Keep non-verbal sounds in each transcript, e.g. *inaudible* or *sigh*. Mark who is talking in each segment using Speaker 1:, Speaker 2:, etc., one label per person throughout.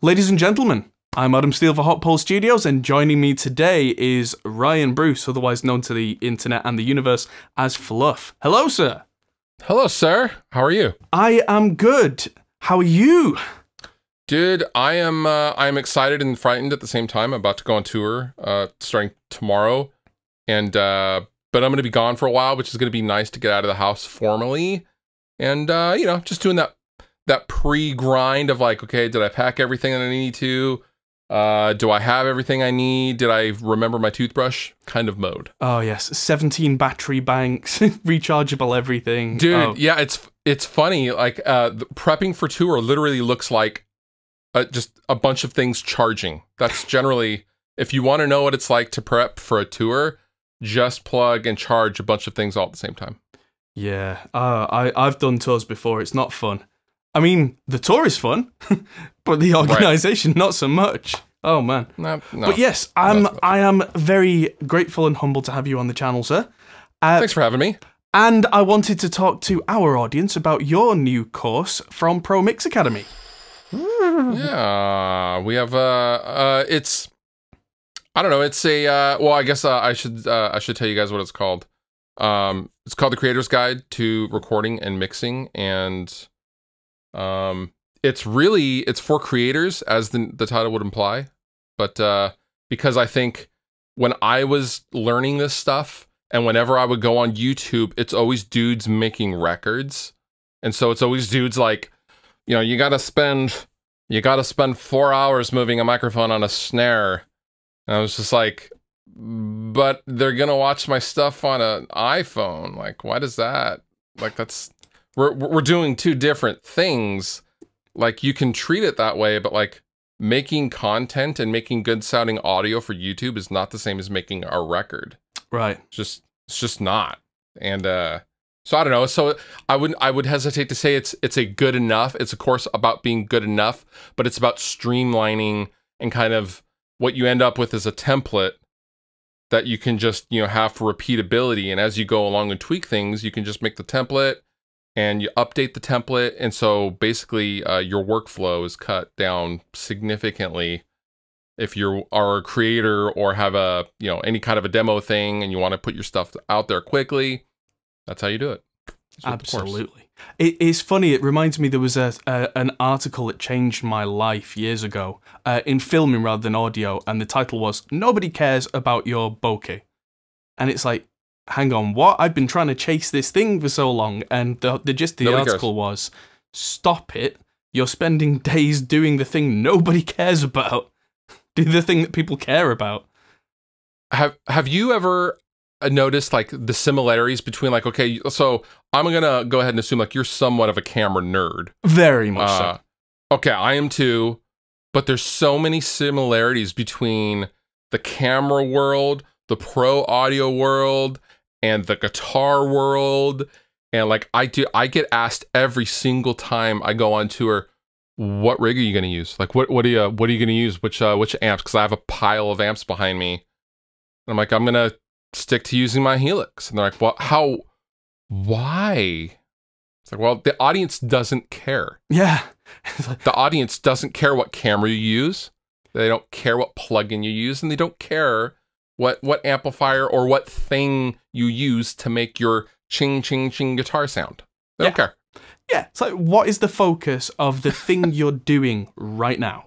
Speaker 1: Ladies and gentlemen, I'm Adam Steel for Hop Pole Studios, and joining me today is Ryan Bruce, otherwise known to the internet and the universe as Fluff. Hello, sir.
Speaker 2: Hello, sir. How are you?
Speaker 1: I am good. How are you?
Speaker 2: Dude, I am uh, I am excited and frightened at the same time. I'm about to go on tour uh, starting tomorrow. And uh, but I'm going to be gone for a while, which is going to be nice to get out of the house formally. And uh, you know, just doing that that pre-grind of like, okay, did I pack everything that I need to? Uh, do I have everything I need? Did I remember my toothbrush? Kind of mode.
Speaker 1: Oh yes, 17 battery banks, *laughs* rechargeable everything.
Speaker 2: Dude,
Speaker 1: Oh,
Speaker 2: yeah, it's it's funny. Like uh, the- prepping for tour literally looks like uh, just a bunch of things charging. That's *laughs* generally if you want to know what it's like to prep for a tour, just plug and charge a bunch of things all at the same time.
Speaker 1: yeah. Uh, I I've done tours before. It's not fun. I mean, the tour is fun, *laughs* but the organization not so much. Oh man.
Speaker 2: No, no.
Speaker 1: But yes, I'm
Speaker 2: much.
Speaker 1: I am very grateful and humble to have you on the channel, sir. Uh,
Speaker 2: Thanks for having me.
Speaker 1: and I wanted to talk to our audience about your new course from Pro Mix Academy. *laughs*
Speaker 2: Yeah, we have uh uh it's I don't know, it's a uh well, I guess uh, I should uh, I should tell you guys what it's called. Um it's called The Creator's Guide to Recording and Mixing and um it's really it's for creators as the the title would imply. But uh because I think when I was learning this stuff and whenever I would go on YouTube, it's always dudes making records. And so it's always dudes like, you know, you got to spend you got to spend four hours moving a microphone on a snare. And I was just like, but they're gonna watch my stuff on an iPhone. Like, why does that? Like, that's we're we're doing two different things. Like, you can treat it that way, but like making content and making good sounding audio for YouTube is not the same as making a record.
Speaker 1: Right.
Speaker 2: It's just it's just not. And uh so i don't know. So i would i would hesitate to say it's it's a good enough. It's a course about being good enough but it's about streamlining and kind of what you end up with is a template that you can just you know have for repeatability. And as you go along and tweak things you can just make the template and you update the template and so basically uh, your workflow is cut down significantly if you are a creator or have a you know any kind of a demo thing and you want to put your stuff out there quickly that's how you do it.
Speaker 1: Absolutely. It, it's funny. It reminds me there was a, a an article that changed my life years ago uh, in filming rather than audio, and the title was "Nobody cares about your bokeh," and it's like, hang on, what? I've been trying to chase this thing for so long, and the the gist of the
Speaker 2: Nobody cares.
Speaker 1: article was, stop it. You're spending days doing the thing nobody cares about. *laughs* Do the thing that people care about.
Speaker 2: have have you ever noticed like the similarities between like okay so i'm gonna go ahead and assume like you're somewhat of a camera nerd
Speaker 1: Very much so.
Speaker 2: Uh, okay i am too but there's so many similarities between the camera world the pro audio world and the guitar world. And like i do i get asked every single time i go on tour what rig are you going to use? Like what what are you what are you going to use? Which uh which amps? Because i have a pile of amps behind me. And i'm like i'm going to stick to using my helix. And they're like well how why? It's like well the audience doesn't care.
Speaker 1: Yeah. *laughs* It's like,
Speaker 2: the audience doesn't care what camera you use. They don't care what plugin you use, and they don't care what what amplifier or what thing you use to make your ching ching ching guitar sound. They don't care.
Speaker 1: Yeah, So what is the focus of the thing *laughs* you're doing right now?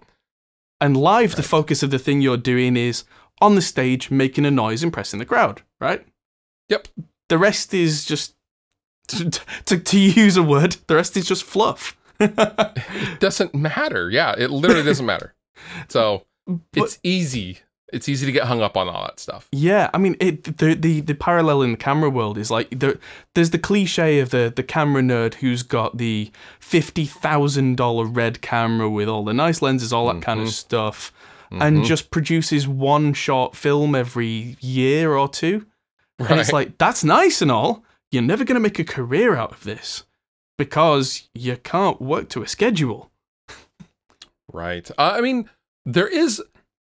Speaker 1: And live, the focus of the thing you're doing is on the stage making a noise, impressing the crowd, right?
Speaker 2: Yep.
Speaker 1: The rest is just, *laughs* to, to, to use a word, the rest is just fluff. *laughs*
Speaker 2: It doesn't matter. Yeah, it literally doesn't matter. So it's easy. It's easy to get hung up on all that stuff.
Speaker 1: Yeah, I mean, it the the, the parallel in the camera world is like there, there's the cliche of the the camera nerd who's got the fifty thousand dollar red camera with all the nice lenses, all that kind of stuff, and just produces one short film every year or two. And it's like that's nice and all. You're never gonna make a career out of this because you can't work to a schedule.
Speaker 2: Right. Uh, I mean, there is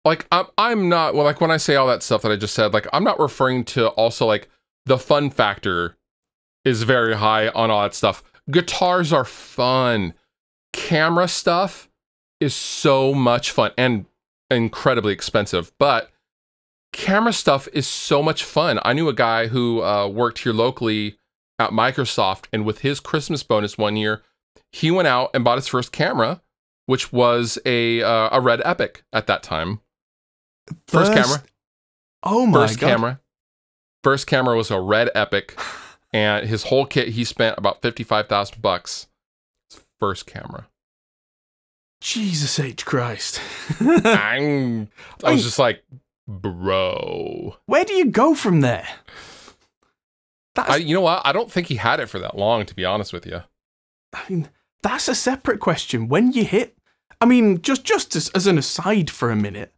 Speaker 2: like I'm I'm not well like when I say all that stuff that I just said, like I'm not referring to also like the fun factor is very high on all that stuff. Guitars are fun. Camera stuff is so much fun and incredibly expensive, but camera stuff is so much fun. I knew a guy who uh, worked here locally at Microsoft, and with his Christmas bonus one year, he went out and bought his first camera, which was a uh, a Red Epic at that time. First, camera.
Speaker 1: Oh my
Speaker 2: First
Speaker 1: god.
Speaker 2: camera. First camera was a Red Epic, *laughs* and his whole kit he spent about fifty five thousand bucks. First camera.
Speaker 1: Jesus H Christ. *laughs*
Speaker 2: I'm, was just like, bro.
Speaker 1: Where do you go from there? That's
Speaker 2: I, you know what? I don't think he had it for that long, to be honest with you.
Speaker 1: I mean, that's a separate question. When you hit, I mean, just just as, as an aside for a minute,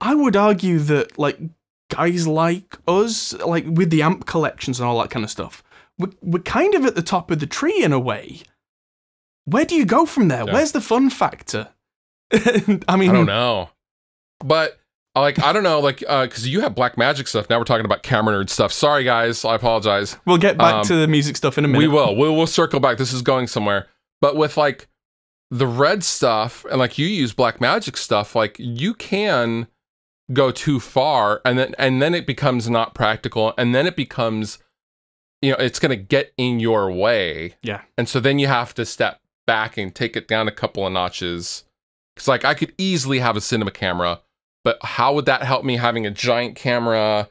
Speaker 1: I would argue that like guys like us, like with the amp collections and all that kind of stuff, we're, we're kind of at the top of the tree in a way. Where do you go from there?
Speaker 2: Yeah.
Speaker 1: Where's the fun factor? *laughs* I mean,
Speaker 2: I don't know, but uh, like I don't know, like because you have Blackmagic stuff. Now we're talking about camera nerd stuff. Sorry, guys. I apologize.
Speaker 1: We'll get back
Speaker 2: Um,
Speaker 1: to the music stuff in a minute.
Speaker 2: We will. We will circle back. This is going somewhere. But with like the red stuff and like you use Blackmagic stuff, like you can go too far and then and then it becomes not practical and then it becomes you know, it's going to get in your way.
Speaker 1: Yeah.
Speaker 2: And so then you have to step back and take it down a couple of notches. Cuz like I could easily have a cinema camera, but how would that help me having a giant camera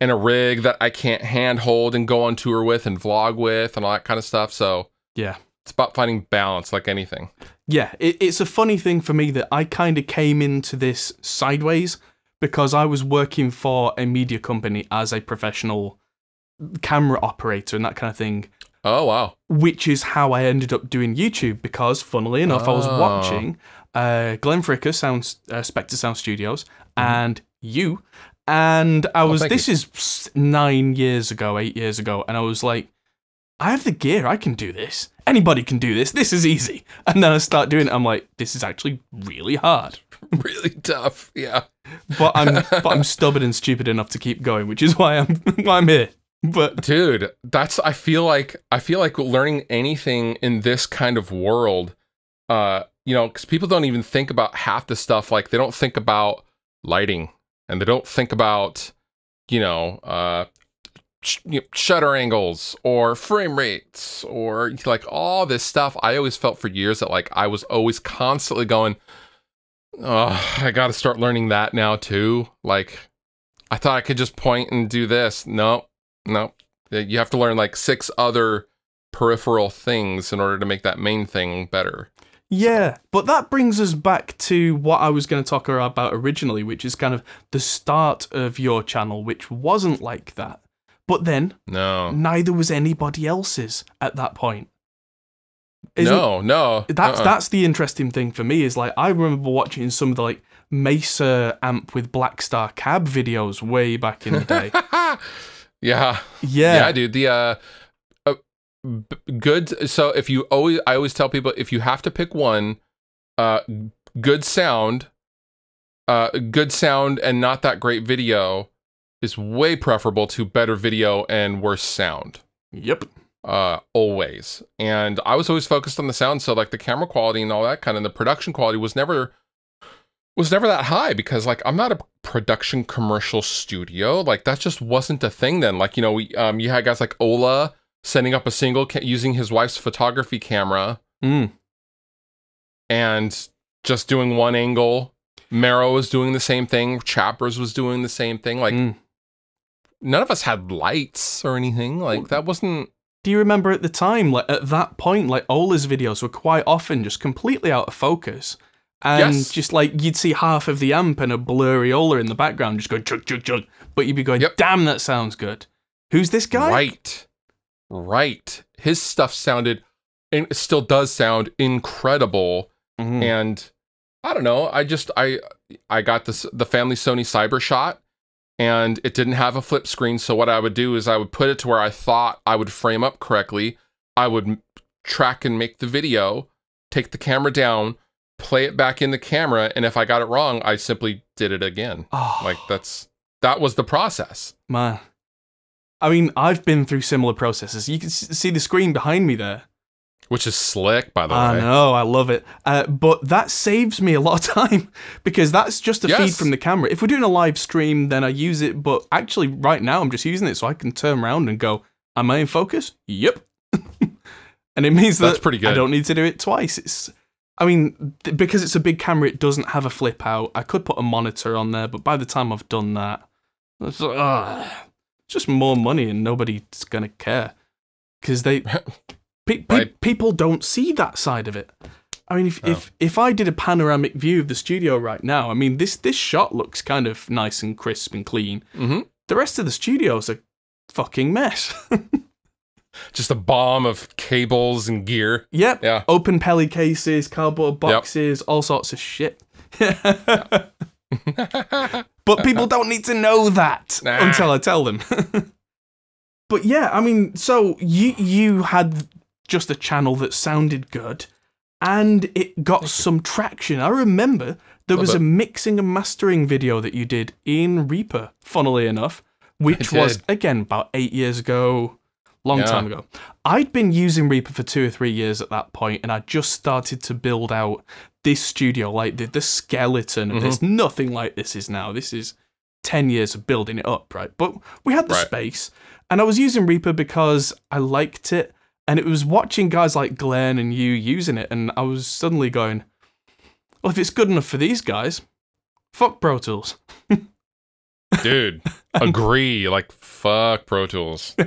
Speaker 2: and a rig that I can't handhold and go on tour with and vlog with and all that kind of stuff. So
Speaker 1: Yeah.
Speaker 2: it's about finding balance like anything.
Speaker 1: Yeah, it, it's a funny thing for me that I kind of came into this sideways because I was working for a media company as a professional camera operator and that kind of thing,
Speaker 2: Oh wow.
Speaker 1: which is how I ended up doing YouTube because, funnily enough, I was
Speaker 2: Oh.
Speaker 1: watching uh, Glenn Fricker, Sounds, uh, Spectre Sound Studios, and you. And I was,
Speaker 2: Mm-hmm. Oh,
Speaker 1: this is nine years ago, eight years ago, and I was like, I have the gear, I can do this. Anybody can do this. This is easy. And then I start doing it. I'm like, this is actually really hard. *laughs*
Speaker 2: really tough. Yeah.
Speaker 1: But I'm *laughs* but I'm stubborn and stupid enough to keep going, which is why I'm *laughs* why I'm here. But
Speaker 2: Dude, that's I feel like I feel like learning anything in this kind of world uh you know, cuz people don't even think about half the stuff like they don't think about lighting and they don't think about you know, uh sh- you know, shutter angles or frame rates or like all this stuff. I always felt for years that like I was always constantly going oh, I got to start learning that now too. Like I thought I could just point and do this. No, no. You have to learn like six other peripheral things in order to make that main thing better.
Speaker 1: yeah, but that brings us back to what I was going to talk about originally, which is kind of the start of your channel, which wasn't like that. But then
Speaker 2: No.
Speaker 1: neither was anybody else's at that point. Isn't-
Speaker 2: no, no.
Speaker 1: That's
Speaker 2: uh-uh.
Speaker 1: that's the interesting thing for me is like I remember watching some of the like Mesa amp with Blackstar cab videos way back in the *laughs* day.
Speaker 2: yeah.
Speaker 1: Yeah.
Speaker 2: Yeah, dude. The uh, uh good so if you always I always tell people if you have to pick one uh good sound uh good sound and not that great video is way preferable to better video and worse sound.
Speaker 1: Yep.
Speaker 2: Uh always. And i was always focused on the sound. So like the camera quality and all that kind of the production quality was never was never that high because like i'm not a production commercial studio. Like that just wasn't a thing then. Like you know we um you had guys like Ola setting up a single using his wife's photography camera.
Speaker 1: Mm.
Speaker 2: and just doing one angle. Mero was doing the same thing. Chappers was doing the same thing. Like
Speaker 1: Mm.
Speaker 2: none of us had lights or anything. Like that wasn't
Speaker 1: Do you remember at the time, like at that point, like Ola's videos were quite often just completely out of focus. And
Speaker 2: Yes.
Speaker 1: just like you'd see half of the amp and a blurry Ola in the background just going chug chug chug. But you'd be going,
Speaker 2: Yep.
Speaker 1: damn, that sounds good. Who's this guy?
Speaker 2: Right. Right. His stuff sounded and it still does sound incredible.
Speaker 1: Mhm.
Speaker 2: And I don't know. I just I I got this the family Sony Cyber Shot and it didn't have a flip screen. So what I would do is I would put it to where I thought I would frame up correctly. I would track and make the video, take the camera down, play it back in the camera, and if I got it wrong, I simply did it again.
Speaker 1: Oh,
Speaker 2: Like that's that was the process.
Speaker 1: man. I mean, I've been through similar processes. You can see the screen behind me there.
Speaker 2: Which is slick, by the
Speaker 1: I
Speaker 2: way.
Speaker 1: I know, I love it. Uh, but that saves me a lot of time *laughs* because that's just a feed from the camera. If we're doing a live stream, then I use it. But actually, right now, I'm just using it so I can turn around and go, Am I in focus? Yep. *laughs* and it means that
Speaker 2: That's pretty good.
Speaker 1: I don't need to do it twice. It's, I mean, th- because it's a big camera, it doesn't have a flip out. I could put a monitor on there, but by the time I've done that, it's, it's just more money and nobody's going to care. Because they. *laughs* Pe- pe-
Speaker 2: Right.
Speaker 1: People don't see that side of it. I mean, if,
Speaker 2: Oh.
Speaker 1: if if I did a panoramic view of the studio right now, I mean, this this shot looks kind of nice and crisp and clean.
Speaker 2: hmm
Speaker 1: The rest of the studio's a fucking mess. *laughs*
Speaker 2: Just a bomb of cables and gear.
Speaker 1: yep.
Speaker 2: Yeah.
Speaker 1: Open pelly cases, cardboard boxes, all sorts of shit. *laughs* but people don't need to know that
Speaker 2: Nah.
Speaker 1: until I tell them. *laughs* but yeah, I mean, so you you had just a channel that sounded good and it got some traction. I remember there was a mixing and mastering video that you did in Reaper, funnily enough, which was again about 8 years ago, long
Speaker 2: Yeah.
Speaker 1: time ago. I'd been using Reaper for 2 or 3 years at that point and I just started to build out this studio like the, the skeleton
Speaker 2: Mm-hmm.
Speaker 1: this nothing like this is now. This is 10 years of building it up, right? But we had the
Speaker 2: Right.
Speaker 1: space, and I was using Reaper because I liked it, and it was watching guys like Glenn and you using it, and I was suddenly going, well, if it's good enough for these guys, fuck Pro Tools. *laughs*
Speaker 2: Dude, agree. Like, fuck Pro Tools. *laughs*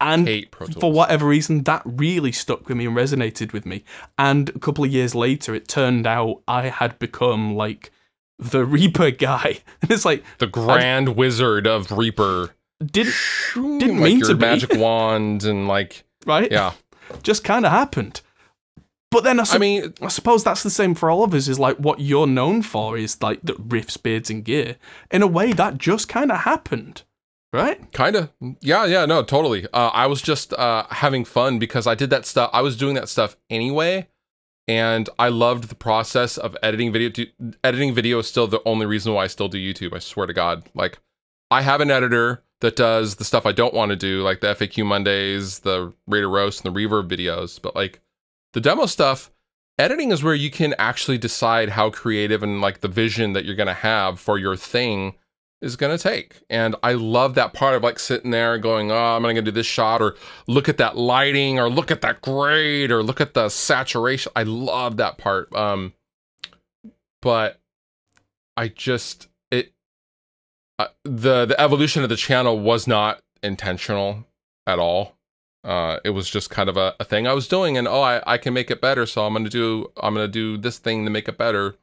Speaker 1: And
Speaker 2: Hate Pro Tools.
Speaker 1: for whatever reason, that really stuck with me and resonated with me. And a couple of years later, it turned out I had become like the *laughs* Reaper guy. And it's like,
Speaker 2: The grand wizard of Reaper.
Speaker 1: didn't,
Speaker 2: Didn't
Speaker 1: Didn't
Speaker 2: like
Speaker 1: mean
Speaker 2: your
Speaker 1: to be.
Speaker 2: magic wand and like,
Speaker 1: right?
Speaker 2: yeah. *laughs*
Speaker 1: Just kind of happened. But then I,
Speaker 2: I mean,
Speaker 1: I suppose that's the same for all of us. Is like what you're known for is like the riffs, beards, and gear. In a way, that just kind of happened, right?
Speaker 2: kind of. Yeah, yeah, no, totally. Uh, I was just uh, having fun because I did that stuff. I was doing that stuff anyway. And I loved the process of editing video. Editing video is still the only reason why I still do YouTube. I swear to God. Like, I have an editor that does the stuff I don't want to do, like the FAQ Mondays, the Raider Roast, and the Reverb videos. But like the demo stuff, editing is where you can actually decide how creative and like the vision that you're going to have for your thing is going to take. And I love that part of like sitting there and going, oh, I'm going to do this shot or look at that lighting or look at that grade or look at the saturation. I love that part. Um, but I just, uh, the, the evolution of the channel was not intentional at all. Uh, it was just kind of a, a thing I was doing and, oh, I, I can make it better. So I'm going to do, I'm going to do this thing to make it better.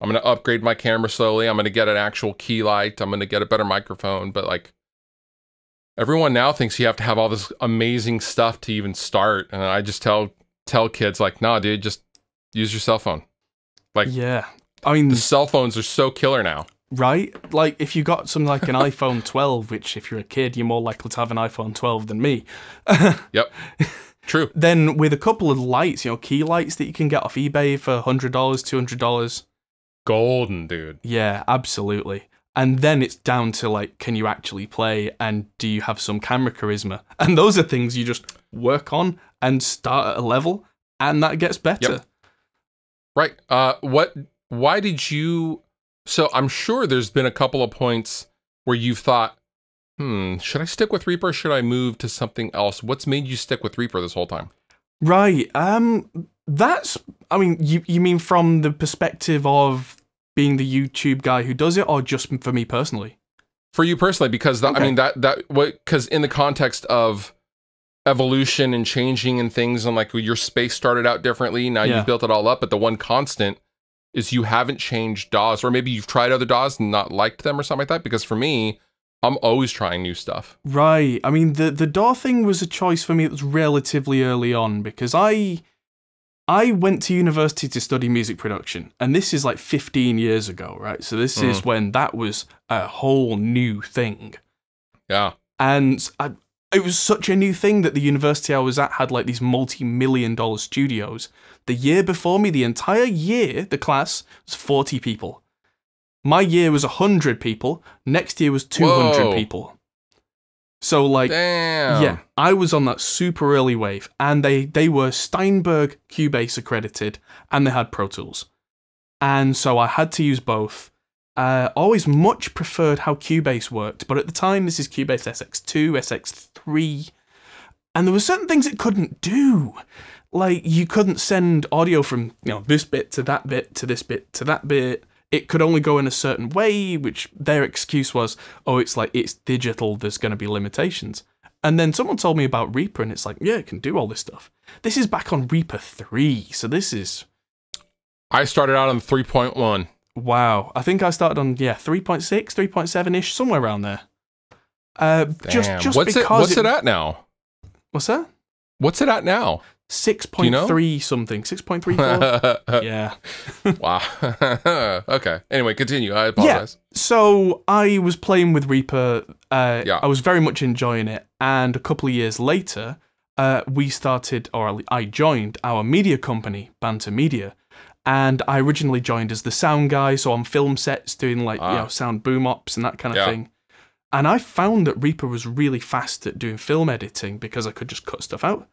Speaker 2: I'm gonna upgrade my camera slowly. I'm gonna get an actual key light. I'm gonna get a better microphone. But like, everyone now thinks you have to have all this amazing stuff to even start. And I just tell tell kids like, nah, dude, just use your cell phone. Like
Speaker 1: Yeah. I mean,
Speaker 2: the cell phones are so killer now.
Speaker 1: Right? Like if you got something like an *laughs* iPhone 12, which if you're a kid, you're more likely to have an iPhone 12 than me. *laughs*
Speaker 2: Yep, true.
Speaker 1: Then with a couple of lights, you know, key lights that you can get off eBay for hundred dollars, two hundred dollars.
Speaker 2: Golden, dude.
Speaker 1: Yeah, absolutely. And then it's down to like, can you actually play and do you have some camera charisma? *laughs* And those are things you just work on and start at a level and that gets better.
Speaker 2: Yep. Right. Uh, what? Why did you? So I'm sure there's been a couple of points where you've thought, hmm, should I stick with Reaper? Should I move to something else? What's made you stick with Reaper this whole time?
Speaker 1: Right. Um that's I mean, you you mean from the perspective of being the YouTube guy who does it or just for me personally?
Speaker 2: For you personally, because that, I mean that that what because in the context of evolution and changing and things and like your space started out differently. Now
Speaker 1: Yeah.
Speaker 2: you've built it all up, but the one constant is you haven't changed DAWs, or maybe you've tried other DAWs and not liked them or something like that. Because for me, I'm always trying new stuff.
Speaker 1: Right. I mean, the the DAW thing was a choice for me that was relatively early on because I I went to university to study music production, and this is like 15 years ago, right? So this is mm. when that was a whole new thing,
Speaker 2: Yeah.
Speaker 1: and I, it was such a new thing that the university I was at had like these multi-million dollar studios. The year before me, the entire year, the class was 40 people. My year was 100 people. Next year was 200
Speaker 2: Whoa.
Speaker 1: people. So like
Speaker 2: Damn.
Speaker 1: yeah, I was on that super early wave, and they they were Steinberg Cubase accredited, and they had Pro Tools, and so I had to use both. Uh, always much preferred how Cubase worked, but at the time this is Cubase SX2, SX3, and there were certain things it couldn't do. Like you couldn't send audio from you know this bit to that bit to this bit to that bit. It could only go in a certain way, which their excuse was, oh, it's like it's digital. There's going to be limitations. And then someone told me about Reaper, and it's like, yeah, it can do all this stuff. This is back on Reaper three, so this is
Speaker 2: I started out on 3.1.
Speaker 1: wow. I think I started on yeah 3.6, 3.7 ish, somewhere around there. Uh, just
Speaker 2: Damn.
Speaker 1: just
Speaker 2: what's it what's it, at now?
Speaker 1: What's that?
Speaker 2: What's it at now?
Speaker 1: Six point three something. Six point three four. *laughs* yeah. *laughs*
Speaker 2: wow. *laughs* okay. Anyway, continue. I apologize. Yeah.
Speaker 1: So I was playing with Reaper. Uh,
Speaker 2: Yeah.
Speaker 1: I was very much enjoying it, and a couple of years later, uh, we started, or I joined our media company, Banter Media, and I originally joined as the sound guy, so on film sets doing like you
Speaker 2: Ah.
Speaker 1: know sound boom ops and that kind of
Speaker 2: Yeah.
Speaker 1: thing. And I found that Reaper was really fast at doing film editing because I could just cut stuff out.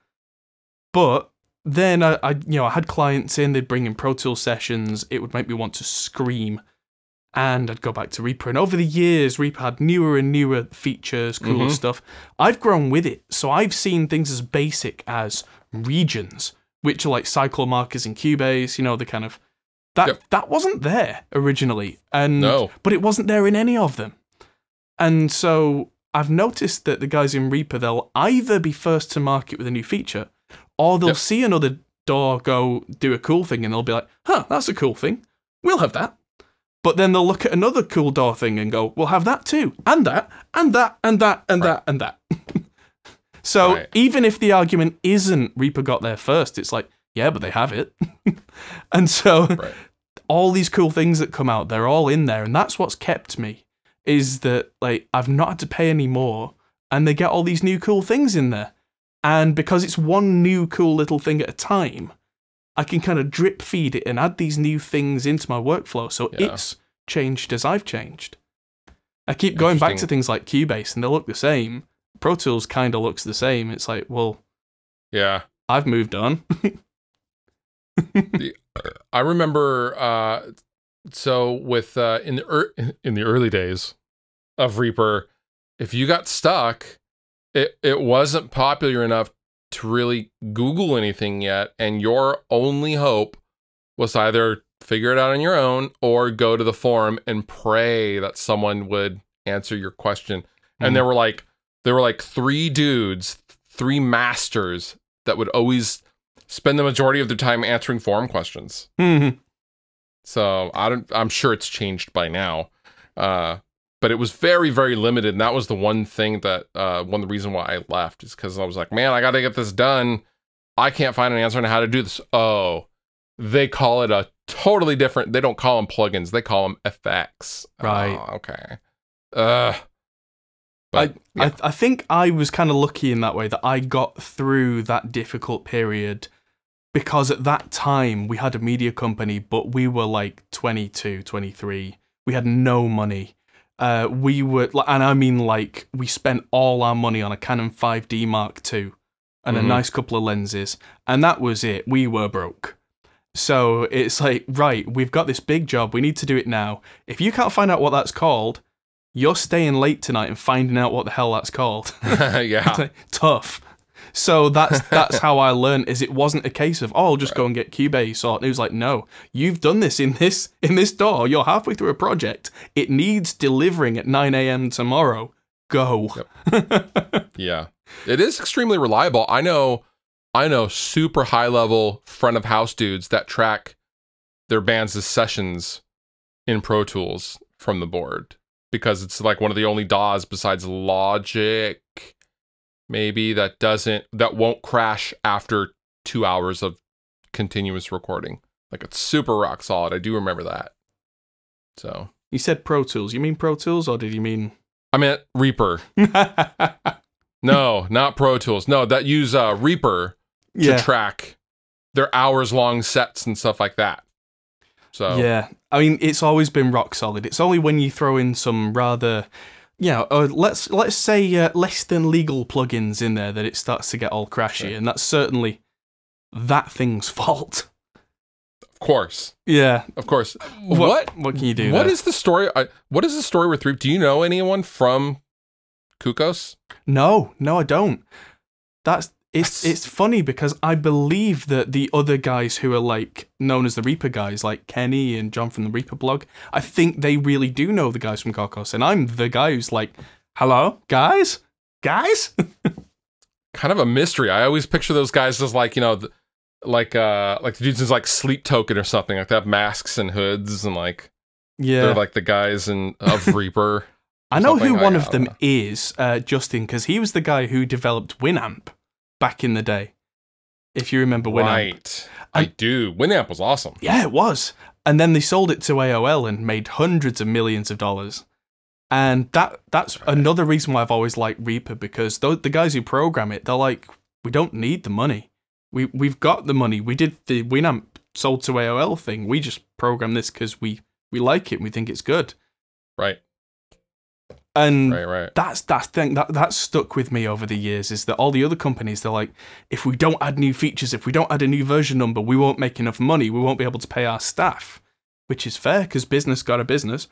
Speaker 1: But then I, I you know, I had clients in, they'd bring in Pro Tools sessions, it would make me want to scream. And I'd go back to Reaper. And over the years, Reaper had newer and newer features, cooler
Speaker 2: Mhm.
Speaker 1: stuff. I've grown with it. So I've seen things as basic as regions, which are like cycle markers in Cubase, you know, the kind of that
Speaker 2: Yep.
Speaker 1: that wasn't there originally. And
Speaker 2: No.
Speaker 1: but it wasn't there in any of them. And so I've noticed that the guys in Reaper, they'll either be first to market with a new feature, or they'll
Speaker 2: Yep.
Speaker 1: see another DAW go do a cool thing and they'll be like, huh, that's a cool thing. We'll have that. But then they'll look at another cool DAW thing and go, we'll have that too. And that, and that, and that, and
Speaker 2: Right.
Speaker 1: that, and that. *laughs* so
Speaker 2: Right.
Speaker 1: even if the argument isn't Reaper got there first, it's like, yeah, but they have it. *laughs* and so
Speaker 2: Right.
Speaker 1: all these cool things that come out, they're all in there, and that's what's kept me. Is that like I've not had to pay any more, and they get all these new cool things in there, and because it's one new cool little thing at a time, I can kind of drip feed it and add these new things into my workflow, so
Speaker 2: Yeah.
Speaker 1: it's changed as I've changed. I keep going back to things like Cubase, and they look the same. Pro Tools kind of looks the same. It's like, well,
Speaker 2: Yeah.
Speaker 1: I've moved on.
Speaker 2: I remember uh so with uh in the er- in the early days of Reaper, if you got stuck, it it wasn't popular enough to really Google anything yet, and your only hope was either figure it out on your own or go to the forum and pray that someone would answer your question. And there were like there were like three dudes, three masters that would always spend the majority of their time answering forum questions.
Speaker 1: Mhm.
Speaker 2: So I don't. I'm sure it's changed by now, uh, but it was very, very limited, and that was the one thing that uh, one of the reason why I left is because I was like, man, I got to get this done. I can't find an answer on how to do this. Oh, they call it a totally different. They don't call them plugins. They call them effects.
Speaker 1: Right.
Speaker 2: Oh, okay. Uh. But yeah.
Speaker 1: I, I think I was kind of lucky in that way that I got through that difficult period because at that time we had a media company, but we were like 22, 23. We had no money. Uh, we were, and I mean like we spent all our money on a Canon 5D Mark II and
Speaker 2: Mhm.
Speaker 1: a nice couple of lenses, and that was it. We were broke. So it's like, right, we've got this big job. We need to do it now. If you can't find out what that's called, you're staying late tonight and finding out what the hell that's called. *laughs* *laughs*
Speaker 2: yeah.
Speaker 1: Like, tough. So that's that's how I learned. Is it wasn't a case of oh, I'll just go and get Cubase, or it was like no, you've done this in this in this DAW. You're halfway through a project. It needs delivering at 9 a.m. tomorrow. Go.
Speaker 2: Yeah. It is extremely reliable. I know I know super high level front of house dudes that track their band's sessions in Pro Tools from the board because it's like one of the only DAWs besides Logic maybe that doesn't that won't crash after 2 hours of continuous recording. Like it's super rock solid. I do remember that. So,
Speaker 1: You said Pro Tools. You mean Pro Tools, or did you mean?
Speaker 2: I meant Reaper. *laughs* No, not Pro Tools. No, that use uh, Reaper to
Speaker 1: yeah.
Speaker 2: track their hours long sets and stuff like that. So
Speaker 1: Yeah, I mean, it's always been rock solid. It's only when you throw in some rather you know, uh, let's let's say uh, less than legal plugins in there that it starts to get all crashy, and that's certainly that thing's *laughs* fault.
Speaker 2: Of course,
Speaker 1: Yeah.
Speaker 2: of course.
Speaker 1: What
Speaker 2: What?
Speaker 1: what can you do?
Speaker 2: What
Speaker 1: there?
Speaker 2: is the story? I, what is the story with Reap? Do you know anyone from Cockos?
Speaker 1: No, no, I don't. That's it's it's funny because I believe that the other guys who are like known as the Reaper guys, like Kenny and John from the Reaper blog, I think they really do know the guys from Cockos, and I'm the guy who's like, "Hello, guys, guys." *laughs*
Speaker 2: Kind of a mystery. I always picture those guys as like you know, like uh, like the dudes in like Sleep Token or something. Like they have masks and hoods and like
Speaker 1: yeah,
Speaker 2: they're like the guys in of *laughs* Reaper.
Speaker 1: I know who one
Speaker 2: I
Speaker 1: of them
Speaker 2: know.
Speaker 1: is, uh, Justin, because he was the guy who developed Winamp back in the day. If you remember Winamp,
Speaker 2: right. I
Speaker 1: I-
Speaker 2: do. Winamp was awesome.
Speaker 1: Yeah, it was. And then they sold it to AOL and made hundreds of millions of dollars. And that that's another reason why I've always liked Reaper because tho- the guys who program it, they're like, we don't need the money. We we've got the money. We did the Winamp sold to AOL thing. We just program this because we we like it. and We think it's good.
Speaker 2: Right.
Speaker 1: And
Speaker 2: Right. Right.
Speaker 1: that's that's thing that that's stuck with me over the years is that all the other companies they're like if we don't add new features if we don't add a new version number we won't make enough money we won't be able to pay our staff which is fair because business got a business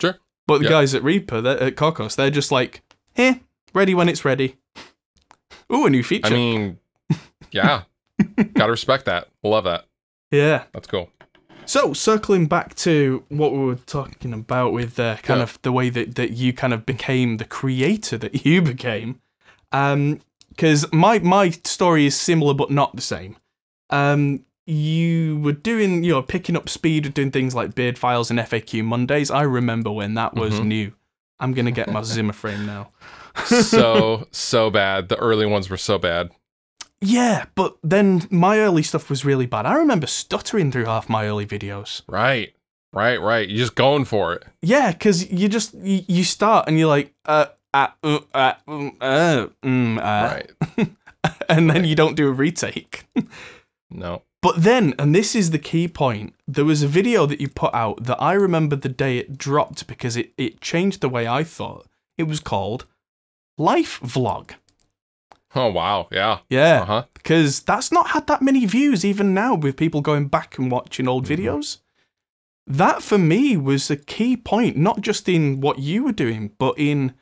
Speaker 2: Sure.
Speaker 1: but the
Speaker 2: Yeah.
Speaker 1: guys at Reaper at Cockos they're just like here ready when it's ready *laughs* ooh a new feature
Speaker 2: I mean, yeah. *laughs* Gotta respect that. Love that.
Speaker 1: yeah
Speaker 2: That's cool.
Speaker 1: So, circling back to what we were talking about with uh, kind
Speaker 2: Yeah.
Speaker 1: of the way that, that you kind of became the creator that *laughs* you became, because my my story is similar but not the same. Um, you were doing, you know, picking up speed, doing things like beard files and FAQ Mondays. I remember when that was
Speaker 2: Mhm.
Speaker 1: new. I'm gonna get my Zimmer frame now.
Speaker 2: So *laughs* so bad. The early ones were so bad.
Speaker 1: Yeah, but then my early stuff was really bad. I remember stuttering through half my early videos.
Speaker 2: Right. Right. Right. You're just going for it.
Speaker 1: Yeah, because you just you, you start and you're like uh uh uh uh, mm, uh, mm, uh
Speaker 2: Right. *laughs*
Speaker 1: and then you don't do a retake.
Speaker 2: No.
Speaker 1: But then, and this is the key point, there was a video that you put out that I remember the day it dropped because it, it changed the way I thought. It was called Life Vlog.
Speaker 2: Oh wow. Yeah.
Speaker 1: Yeah,
Speaker 2: Uh huh.
Speaker 1: because that's not had that many views even now with people going back and watching old
Speaker 2: Mhm.
Speaker 1: videos. That for me was a key point, not just in what you were doing, but in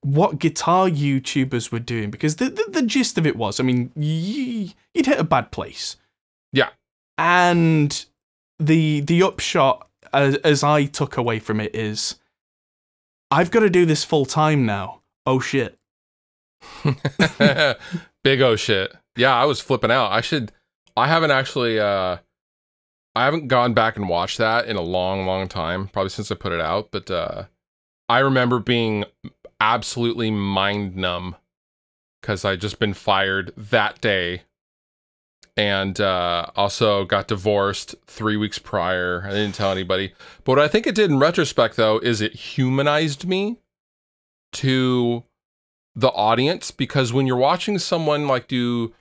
Speaker 1: what guitar YouTubers were doing. Because the, the, the gist of it was, I mean, you, you'd hit a bad place.
Speaker 2: Yeah.
Speaker 1: And the the upshot, as, as I took away from it, is I've got to do this full time now. Oh shit. *laughs*
Speaker 2: Big O shit. Yeah, I was flipping out. I should. I haven't actually. uh I haven't gone back and watched that in a long, long time. Probably since I put it out. But uh I remember being absolutely mind numb because I just been fired that day, and uh also got divorced three weeks prior. I didn't tell anybody. But what I think it did in retrospect, though, is it humanized me to the audience because when you're watching someone like do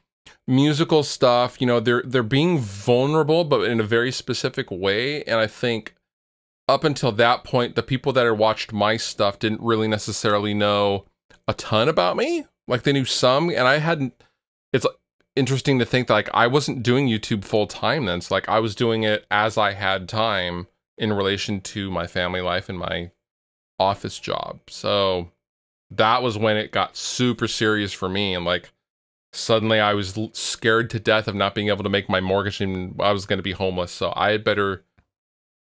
Speaker 2: musical stuff, you know, they're they're being vulnerable but in a very specific way and I think up until that point the people that had watched my stuff didn't really necessarily know a ton about me. Like they knew some and I hadn't it's interesting to think that like I wasn't doing YouTube full time then. So like I was doing it as I had time in relation to my family life and my office job. So that was when it got super serious for me and like suddenly I was scared to death of not being able to make my mortgage and I was going to be homeless. So I had better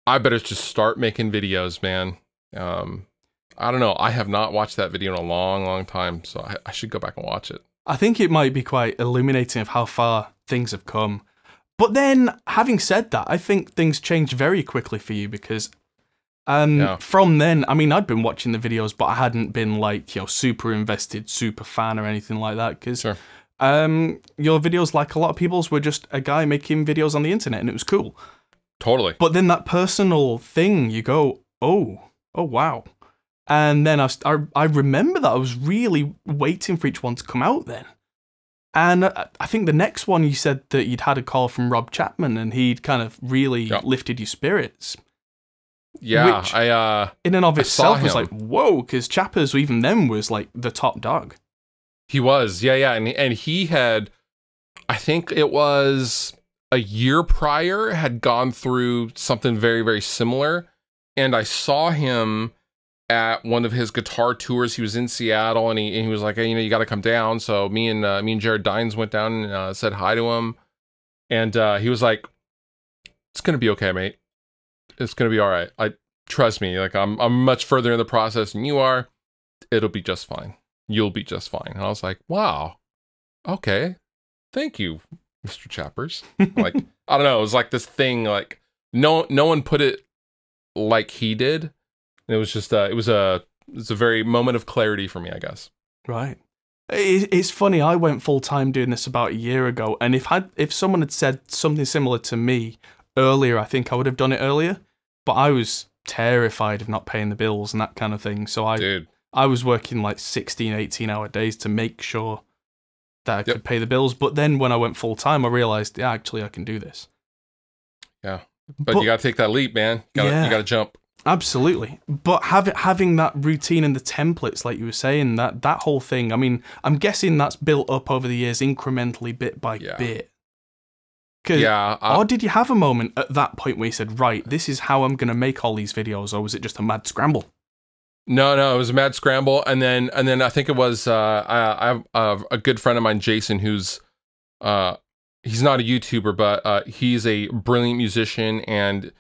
Speaker 2: I better just start making videos, man. Um I don't know. I have not watched that video in a long, long time, so I, I should go back and watch it.
Speaker 1: I think it might be quite illuminating of how far things have come. But then, having said that, I think things changed very quickly for you because um,
Speaker 2: Yeah.
Speaker 1: from then, I mean, I'd been watching the videos, but I hadn't been like, you know, super invested, super fan or anything like that because
Speaker 2: Sure.
Speaker 1: um, your videos, like a lot of people's, were just a guy making videos on the internet and it was cool.
Speaker 2: Totally.
Speaker 1: But then that personal thing, you go, oh, oh wow. And then I, I, I remember that I was really waiting for each one to come out then. And I, I think the next one you said that you'd had a call from Rob Chapman and he'd kind of really
Speaker 2: Yeah.
Speaker 1: lifted your spirits.
Speaker 2: Yeah,
Speaker 1: Which-
Speaker 2: I uh
Speaker 1: in and of itself was like whoa, because Chappers even then was like the top dog.
Speaker 2: he was. Yeah, yeah, and and he had I think it was a year prior had gone through something very very similar and I saw him at one of his guitar tours. He was in Seattle and he, and he was like, hey, you know, you got to come down. So me and uh, me and Jared Dines went down and uh, said hi to him. And uh, he was like, it's going to be okay, mate. It's going to be all right. I trust me. Like I'm, I'm much further in the process than you are. It'll be just fine. You'll be just fine. And I was like, wow. Okay. Thank you, Mr. Chappers. like, *laughs* I don't know. It was like this thing, like no, no one put it like he did. And it was just, uh, it was a, it was a very moment of clarity for me, I guess.
Speaker 1: Right. It's funny. I went full time doing this about a year ago, and if had if someone had said something similar to me earlier, I think I would have done it earlier. But I was terrified of not paying the bills and that kind of thing. So I
Speaker 2: Dude.
Speaker 1: I was working like 16, 18 hour days to make sure that I
Speaker 2: Yep.
Speaker 1: could pay the bills. But then when I went full time, I realized, yeah, actually, I can do this. Yeah.
Speaker 2: But, you got to take that leap, man. You gotta,
Speaker 1: Yeah.
Speaker 2: you got to jump.
Speaker 1: Absolutely, but having having that routine and the templates, like you were saying, that that whole thing. I mean, I'm guessing that's built up over the years, incrementally, bit by
Speaker 2: Yeah.
Speaker 1: bit.
Speaker 2: Yeah. I-
Speaker 1: or did you have a moment at that point where you said, "Right, this is how I'm going to make all these videos," or was it just a mad scramble?
Speaker 2: No, no, it was a mad scramble, and then and then I think it was uh, I, I have uh, a good friend of mine, Jason, who's uh, he's not a YouTuber, but uh, he's a brilliant musician and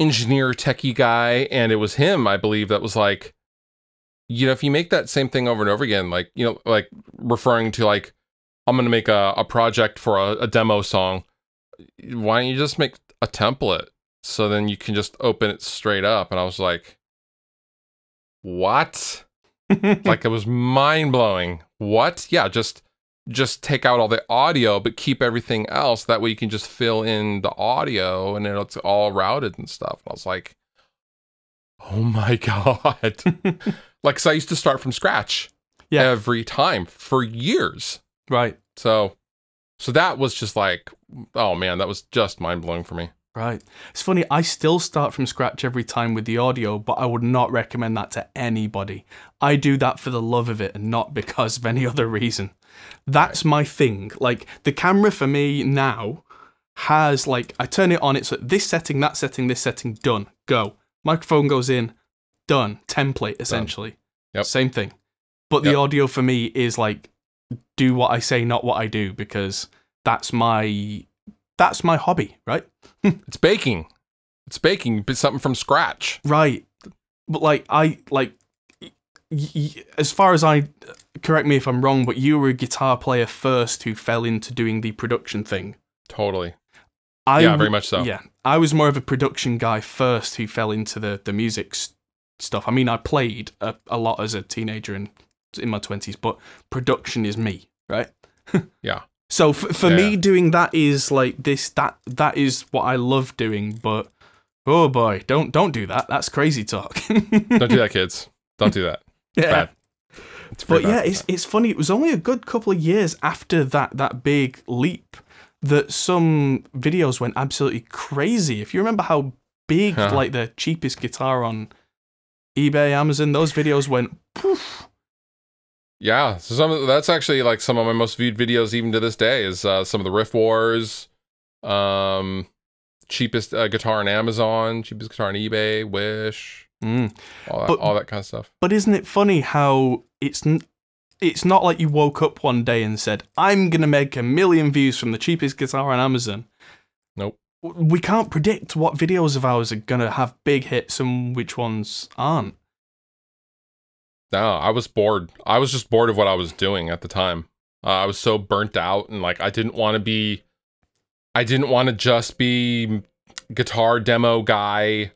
Speaker 2: engineer, techie guy, and it was him, I believe, that was like, you know, if you make that same thing over and over again, like you know, like referring to like, I'm gonna make a, a project for a, a demo song. Why don't you just make a template so then you can just open it straight up? And I was like what? *laughs* Like it was mind blowing what? Yeah just just take out all the audio but keep everything else. That way you can just fill in the audio and it's all routed and stuff. And i was like oh my *laughs* god. *laughs* Like so i used to start from scratch
Speaker 1: Yeah.
Speaker 2: every time for years.
Speaker 1: Right,
Speaker 2: so so that was just like oh man that was just mind blowing for me
Speaker 1: right. It's funny. I still start from scratch every time with the audio, but I would not recommend that to anybody. I do that for the love of it and not because of any *laughs* other reason. That's my thing. Like the camera for me now has like I turn it on, it's like this setting, that setting, this setting, done. Go. Microphone goes in, done. Template essentially.
Speaker 2: Yep.
Speaker 1: Same thing. But the audio for me is like do what I say, not what I do, because that's my that's my hobby, right? *laughs*
Speaker 2: it's baking it's baking but something from scratch
Speaker 1: Right. But like I like as far as I correct me if I'm wrong, but you were a guitar player first who fell into doing the production thing.
Speaker 2: totally
Speaker 1: I
Speaker 2: yeah very much so
Speaker 1: Yeah, I was more of a production guy first who fell into the the music stuff. I mean, I played a, a lot as a teenager and in my twenties, but production is me, right? *laughs*
Speaker 2: Yeah.
Speaker 1: So f- for
Speaker 2: Yeah.
Speaker 1: me, doing that is like this. That that is what I love doing. But oh boy, don't don't do that. That's crazy talk. *laughs*
Speaker 2: Don't do that, kids. Don't do that.
Speaker 1: yeah.
Speaker 2: Bad. It's
Speaker 1: But
Speaker 2: pretty
Speaker 1: yeah,
Speaker 2: bad.
Speaker 1: it's it's funny. It was only a good couple of years after that that big leap that some videos went absolutely crazy. If you remember how big
Speaker 2: Huh.
Speaker 1: like the cheapest guitar on eBay, Amazon, those videos went poof.
Speaker 2: Yeah. So some of, that's actually like some of my most viewed videos even to this day is uh, some of the riff wars, um, cheapest uh, guitar on Amazon, cheapest guitar on eBay, Wish,
Speaker 1: Mm.
Speaker 2: all that,
Speaker 1: But-
Speaker 2: all that kind of stuff.
Speaker 1: But isn't it funny how it's n- it's not like you woke up one day and said, "I'm gonna make a million views from the cheapest guitar on Amazon."
Speaker 2: Nope.
Speaker 1: We can't predict what videos of ours are gonna have big hits and which ones aren't.
Speaker 2: No, I was bored. I was just bored of what I was doing at the time. Uh, I was so burnt out and like I didn't want to be I didn't want to just be guitar demo guy.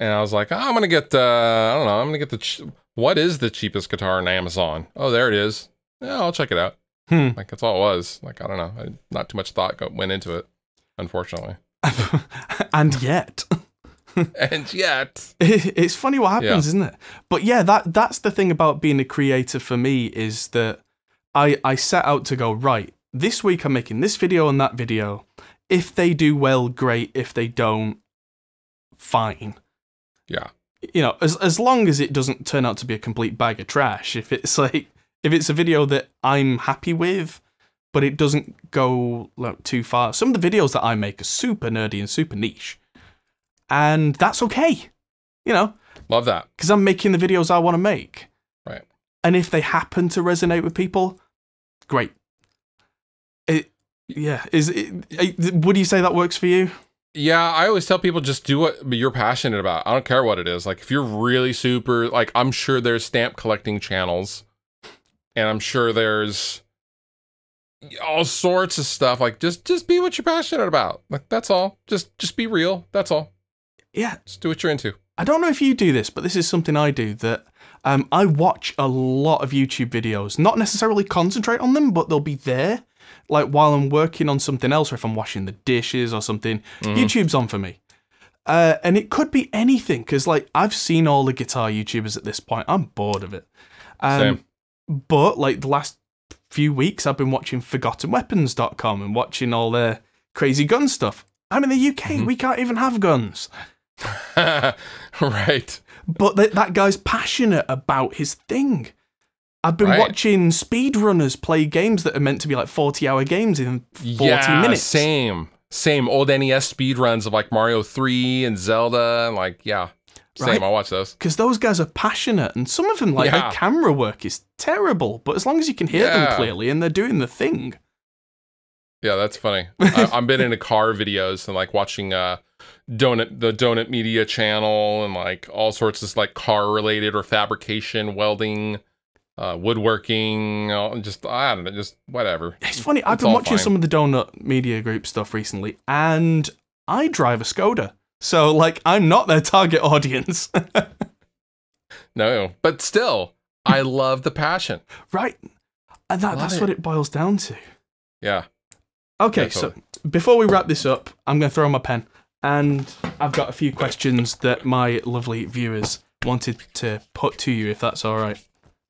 Speaker 2: And I was like, "Oh, I'm going to get the I don't know, I'm going to get the ch- what is the cheapest guitar on Amazon? Oh, there it is. Yeah, I'll check it out.
Speaker 1: Hmm.
Speaker 2: Like that's all it was. Like I don't know. I, not too much thought go, went into it, unfortunately. *laughs*
Speaker 1: and yet, *laughs* *laughs*
Speaker 2: and yet,
Speaker 1: it's funny what happens, isn't it? But yeah, that that's the thing about being a creator for me is that I I set out to go right. This week I'm making this video and that video. If they do well, great. If they don't, fine.
Speaker 2: Yeah.
Speaker 1: You know, as as long as it doesn't turn out to be a complete bag of trash. If it's *laughs* like if it's a video that I'm happy with, but it doesn't go like, too far. Some of the videos that I make are super nerdy and super niche, and that's okay. You know,
Speaker 2: Love that.
Speaker 1: because I'm making the videos I want to make.
Speaker 2: Right.
Speaker 1: And if they happen to resonate with people, great. It, yeah, is it, would you say that works for you?
Speaker 2: Yeah, I always tell people just do what you're passionate about. I don't care what it is. Like if you're really super like I'm sure there's stamp collecting channels and I'm sure there's all sorts of stuff. Like just just be what you're passionate about. Like that's all. Just just be real. That's all.
Speaker 1: Yeah,
Speaker 2: Just do what you're into.
Speaker 1: I don't know if you do this, but this is something I do that um, I watch a lot of YouTube videos, not necessarily concentrate on them, but they'll be there. Like while I'm working on something else, or if I'm washing the dishes or something, YouTube's on for me. Uh, and it could be anything, because like I've seen all the guitar YouTubers at this point. I'm bored of it. Um,
Speaker 2: Same.
Speaker 1: But like the last few weeks, I've been watching ForgottenWeapons.com and watching all their crazy gun stuff. I'm in the UK. We can't even have guns. *laughs*
Speaker 2: right.
Speaker 1: but th- that guy's passionate about his thing. I've been
Speaker 2: Right.
Speaker 1: watching speedrunners play games that are meant to be like 40 hour games in 40
Speaker 2: yeah,
Speaker 1: minutes.
Speaker 2: Same. Same old NES speedruns of like Mario 3 and Zelda and like yeah. Same.
Speaker 1: Right.
Speaker 2: I'll watch those.
Speaker 1: Because those guys are passionate, and some of them, like
Speaker 2: Yeah.
Speaker 1: their camera work is terrible, but as long as you can hear
Speaker 2: Yeah.
Speaker 1: them clearly and they're doing the thing.
Speaker 2: Yeah, that's funny. *laughs* I, I've been into car videos and like watching uh donut the donut media channel and like all sorts of like car related or fabrication, welding, uh, woodworking, just I don't know, just whatever.
Speaker 1: It's funny, I've
Speaker 2: It's
Speaker 1: been watching
Speaker 2: fine.
Speaker 1: some of the Donut Media Group stuff recently, and I drive a Skoda. So, like, I'm not their target audience.
Speaker 2: No, but still, I love the passion. *laughs*
Speaker 1: right? And that, that's
Speaker 2: it.
Speaker 1: what it boils down to.
Speaker 2: Yeah.
Speaker 1: Okay,
Speaker 2: Yeah,
Speaker 1: so before we wrap this up, I'm going to throw my pen, and I've got a few questions that my lovely viewers wanted to put to you, if that's all right.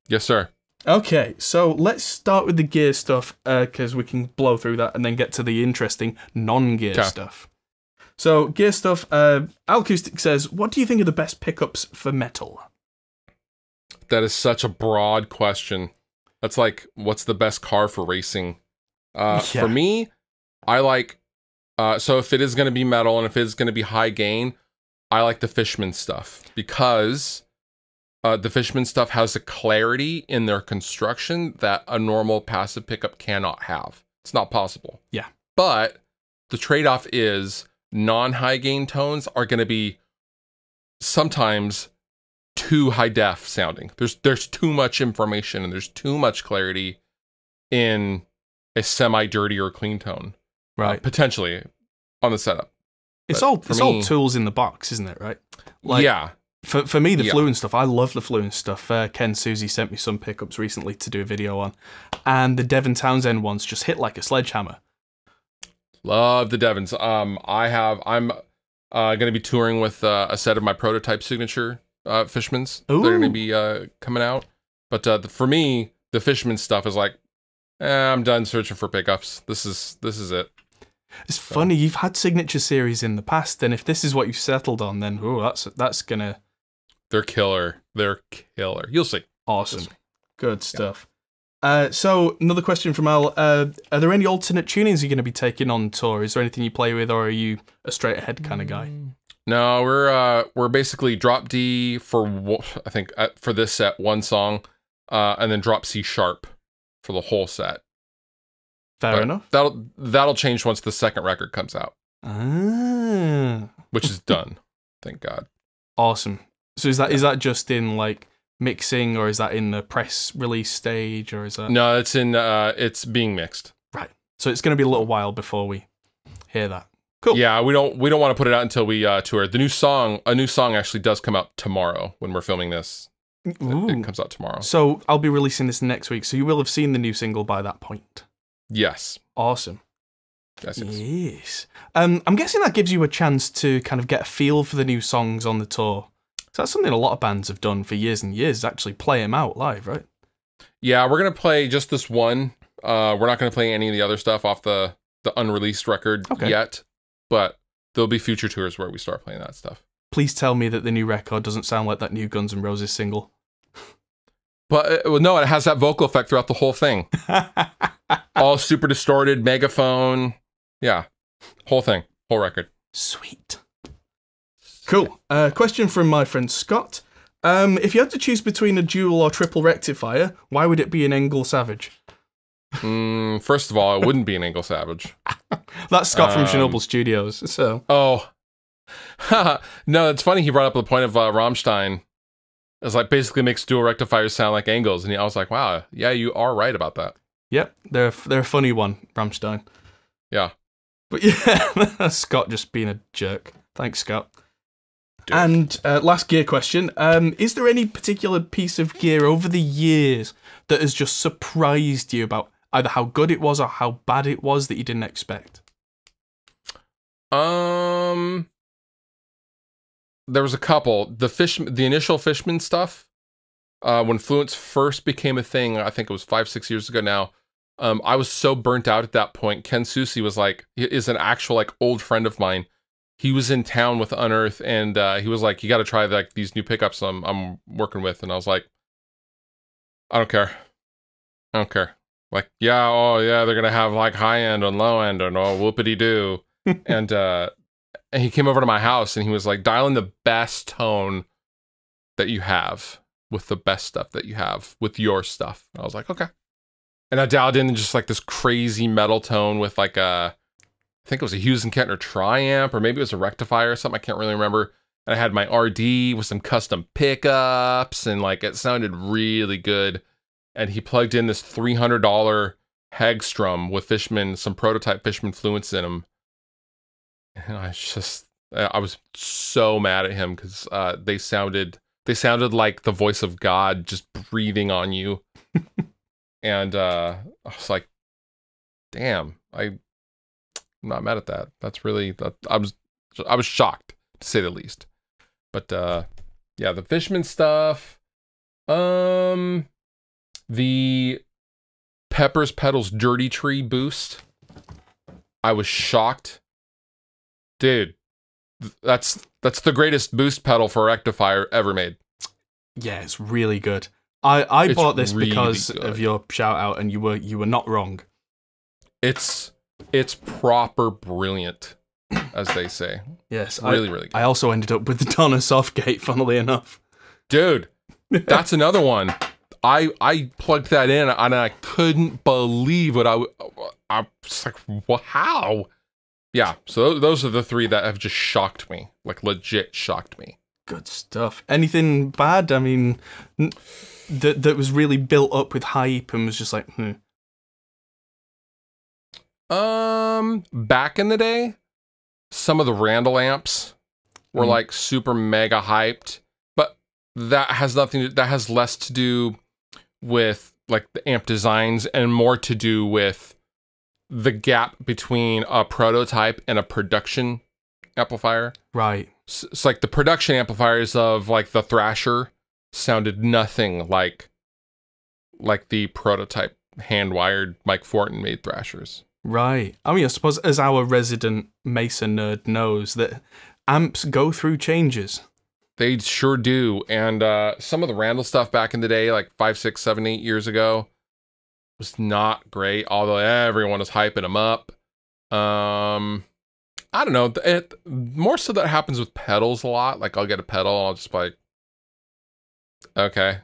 Speaker 2: Yes, sir.
Speaker 1: Okay, so let's start with the gear stuff because we can blow through that and then get to the interesting non-gear
Speaker 2: Okay.
Speaker 1: stuff. So gear stuff. Uh, Acoustic says, "What do you think are the best pickups for metal?"
Speaker 2: That is such a broad question. That's like, what's the best car for racing? Uh,
Speaker 1: Yeah.
Speaker 2: For me, I like. Uh, so if it is going to be metal and if it's going to be high gain, I like the Fishman stuff because uh, the Fishman stuff has a clarity in their construction that a normal passive pickup cannot have. It's not possible.
Speaker 1: Yeah.
Speaker 2: But the trade off is non high gain tones are going to be sometimes too high def sounding. There's there's too much information and there's too much clarity in a semi dirty or clean tone. Uh,
Speaker 1: Right.
Speaker 2: potentially on the setup.
Speaker 1: It's
Speaker 2: but
Speaker 1: all
Speaker 2: for
Speaker 1: it's all tools in the box, isn't it? Right. Like,
Speaker 2: yeah.
Speaker 1: For for me, the
Speaker 2: Yeah.
Speaker 1: Fluence stuff, I love the Fluence stuff. Uh, Ken Susi sent me some pickups recently to do a video on, and the Devin Townsend ones just hit like a sledgehammer.
Speaker 2: Love the Devins. Um, I have. I'm uh, going to be touring with uh, a set of my prototype signature uh, Fishmans. Ooh. They're going to be uh, coming out. But uh, the, for me, the Fishman stuff is like, eh, I'm done searching for pickups. This is this is it.
Speaker 1: It's funny you've had signature series in the past, and if this is what you've settled on, then oh, that's that's gonna
Speaker 2: They're killer. They're killer. You'll see.
Speaker 1: awesome,
Speaker 2: Yes.
Speaker 1: good stuff. Uh, so another question from Al: uh, Are there any alternate tunings you're going to be taking on tour? Is there anything you play with, or are you a straight ahead kind of guy?
Speaker 2: No, we're uh we're basically drop D for wo- I think uh, for this set one song, uh, and then drop C sharp for the whole set.
Speaker 1: Fair
Speaker 2: But
Speaker 1: enough.
Speaker 2: That'll that'll change once the second record comes out,
Speaker 1: Ah,
Speaker 2: which is done. Thank God.
Speaker 1: awesome. So is that is that just in like mixing, or is that in the press release stage, or is that
Speaker 2: No, it's in uh it's being mixed. Right.
Speaker 1: So? It's going to be a little while before we hear that. Cool.
Speaker 2: Yeah, we don't we don't want to put it out until we uh tour. The new song, a new song actually does come out tomorrow when we're filming this. It-
Speaker 1: Ooh.
Speaker 2: It comes out tomorrow.
Speaker 1: So I'll be releasing this next week, so you will have seen the new single by that point.
Speaker 2: Yes.
Speaker 1: Awesome.
Speaker 2: Yes, yes.
Speaker 1: Yes. Um, I'm guessing that gives you a chance to kind of get a feel for the new songs on the tour. So that's something a lot of bands have done for years and years, is actually play them out live, right?
Speaker 2: Yeah, we're gonna play just this one. Uh, we're not gonna play any of the other stuff off the the unreleased record
Speaker 1: Okay.
Speaker 2: yet, but there'll be future tours where we start playing that stuff.
Speaker 1: please tell me that the new record doesn't sound like that new Guns N' Roses single.
Speaker 2: But uh, well, no, it has that vocal effect throughout the whole thing. *laughs* All super distorted, megaphone. Yeah, whole thing, whole record.
Speaker 1: Sweet. Cool. Uh, question from my friend Scott. Um, if you had to choose between a dual or triple rectifier, why would it be an ENGL Savage?
Speaker 2: Mm, first of all, it wouldn't be an ENGL Savage. *laughs*
Speaker 1: That's Scott from
Speaker 2: Um,
Speaker 1: Chernobyl Studios. So
Speaker 2: Oh, *laughs* no, it's funny he brought up the point of uh, Rammstein. It's like basically makes dual rectifiers sound like angles, and I was like, wow, yeah, you are right about that.
Speaker 1: Yep, they're they're a funny one, Rammstein.
Speaker 2: Yeah.
Speaker 1: But *laughs* yeah, Scott just being a jerk. Thanks, Scott.
Speaker 2: Dick.
Speaker 1: And uh, last gear question: um, Is there any particular piece of gear over the years that has just surprised you about either how good it was or how bad it was that you didn't expect?
Speaker 2: Um, there was a couple. The fish, the initial Fishman stuff, uh, when Fluence first became a thing, I think it was five, six years ago now. Um, I was so burnt out at that point. Ken Susi was like, is an actual like old friend of mine. He was in town with Unearth, and uh, he was like, "You got to try like these new pickups I'm I'm working with." And I was like, "I don't care, I don't care." Like, yeah, oh yeah, they're gonna have like high end and low end and oh whoopity doo *laughs* and uh and he came over to my house and he was like dial in the best tone that you have with the best stuff that you have with your stuff i was like okay and i dialed in just like this crazy metal tone with like a i think it was a hughes and kettner triamp or maybe it was a rectifier or something i can't really remember. And i had my rd with some custom pickups and like it sounded really good. And he plugged in this $300 hagstrom with fishman some prototype fishman fluence in him. and I just I was so mad at him because uh, they sounded they sounded like the voice of God just breathing on you, *laughs* and uh, I was like, "Damn, I, I'm not mad at that. That's really that I was I was shocked to say the least." But uh, yeah, the Fishman stuff, um, the Peppers Pedals Dirty Tree boost, I was shocked dude that's that's the greatest boost pedal for rectifier ever made
Speaker 1: Yeah, it's really good. I, I
Speaker 2: It's
Speaker 1: bought this
Speaker 2: really
Speaker 1: because
Speaker 2: good.
Speaker 1: of your shout out, and you were you were not wrong.
Speaker 2: it's it's proper brilliant as they say
Speaker 1: Yes, I,
Speaker 2: really really good
Speaker 1: I also ended up with the Donna Softgate, funnily enough.
Speaker 2: dude *laughs* that's another one i i plugged that in and i couldn't believe what I was like "Wha- how yeah so those are the three that have just shocked me like legit shocked me
Speaker 1: Good stuff. Anything bad? I mean, that that was really built up with hype and was just like, hmm.
Speaker 2: Um, back in the day, some of the Randall amps were
Speaker 1: Mhm.
Speaker 2: like super mega hyped, but that has nothing. To, that has less to do with like the amp designs and more to do with the gap between a prototype and a production amplifier.
Speaker 1: right.
Speaker 2: It's like the production amplifiers of like the Thrasher sounded nothing like like the prototype hand wired Mike Fortin made Thrashers.
Speaker 1: Right. I mean, I suppose as our resident Mesa nerd knows that amps go through changes.
Speaker 2: They sure do. And uh, some of the Randall stuff back in the day, like five, six, seven, eight years ago, was not great. Although everyone was hyping them up. Um, I don't know. It, more so that happens with pedals a lot. Like I'll get a pedal, I'll just like, okay.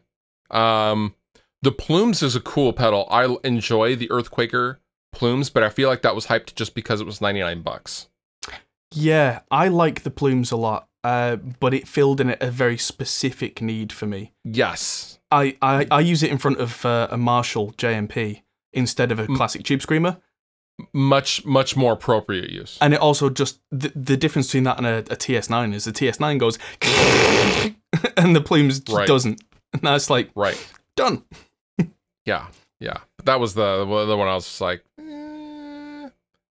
Speaker 2: Um, the Plumes is a cool pedal. I enjoy the Earthquaker Plumes, but I feel like that was hyped just because it was ninety nine bucks.
Speaker 1: Yeah, I like the plumes a lot, uh, but it filled in a very specific need for me.
Speaker 2: Yes.
Speaker 1: I, I, I use it in front of uh, a Marshall JMP instead of a classic tube screamer,
Speaker 2: Much, much more appropriate use.
Speaker 1: and it also just the, the difference between that and a, a TS9 is the TS9 goes *laughs* and the plumes
Speaker 2: Right.
Speaker 1: doesn't, and that's like
Speaker 2: Right.
Speaker 1: done.
Speaker 2: Yeah, yeah. But that was the the one I was just like, eh.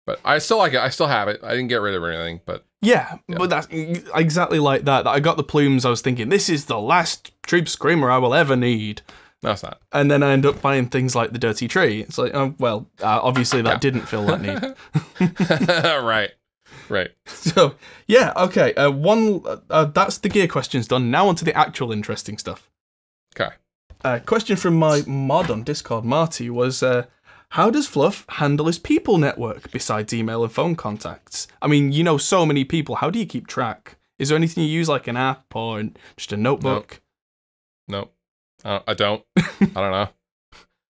Speaker 2: but I still like it. I still have it. I didn't get rid of anything. But
Speaker 1: Yeah,
Speaker 2: Yeah.
Speaker 1: but that's exactly like that. That I got the plumes. I was thinking this is the last tube screamer I will ever need.
Speaker 2: No, it's not.
Speaker 1: and then I end up buying things like the Dirty Tree. It's like, oh, well, uh, obviously that didn't fill that need. *laughs* *laughs*
Speaker 2: right. Right.
Speaker 1: So yeah, okay. Uh, one uh, uh, that's the gear questions done. Now onto the actual interesting stuff.
Speaker 2: Okay.
Speaker 1: A question from my mod on Discord, Marty, was uh, how does Fluff handle his people network besides email and phone contacts? I mean, you know so many people. How do you keep track? Is there anything you use like an app or just a notebook?
Speaker 2: No, uh, I don't. I don't know.